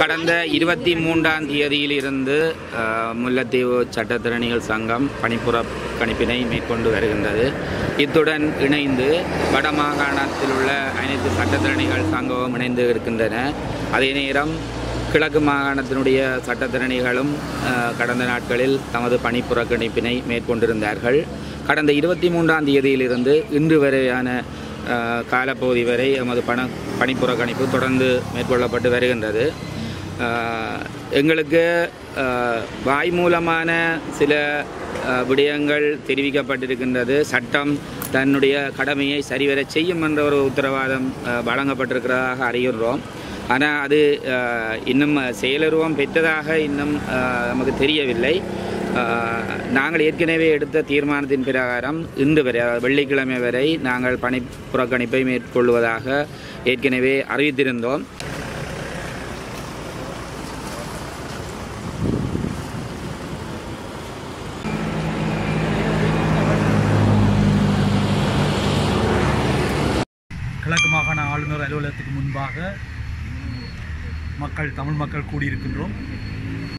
கடந்த இருபத்தி மூன்றாம் தேதியிலிருந்து முல்லத்தீவு முல்லைத்தீவு சட்டத்திறனிகள் சங்கம் பணிப்புறக்கணிப்பினை மேற்கொண்டு வருகின்றது. இத்துடன் இணைந்து வடமாகாணத்தில் உள்ள அனைத்து சட்டத்திறனிகள் சங்கமும் இணைந்து இருக்கின்றன. அதே நேரம் கிழக்கு மாகாணத்தினுடைய சட்டத்திறனிகளும் கடந்த நாட்களில் தமது பணிப்புறக்கணிப்பினை மேற்கொண்டிருந்தார்கள். கடந்த இருபத்தி மூன்றாம் தேதியிலிருந்து இன்று வரையான காலப்பகுதி வரை எமது பண பணிப்புறக்கணிப்பு தொடர்ந்து மேற்கொள்ளப்பட்டு வருகின்றது. எங்களுக்கு வாய் மூலமான சில விடயங்கள் தெரிவிக்கப்பட்டிருக்கின்றது. சட்டம் தன்னுடைய கடமையை சரிவர செய்யும் என்ற ஒரு உத்தரவாதம் வழங்கப்பட்டிருக்கிறதாக அறிகின்றோம். ஆனால் அது இன்னும் செயலுருவம் பெற்றதாக இன்னும் நமக்கு தெரியவில்லை. நாங்கள் ஏற்கனவே எடுத்த தீர்மானத்தின் பிரகாரம் இன்று வரை வெள்ளிக்கிழமை வரை நாங்கள் பணி புறக்கணிப்பை மேற்கொள்வதாக ஏற்கனவே அறிவித்திருந்தோம். கிழக்கு மாகாண ஆளுநர் அலுவலகத்துக்கு முன்பாக மக்கள் தமிழ் மக்கள் கூடியிருக்கின்றோம்.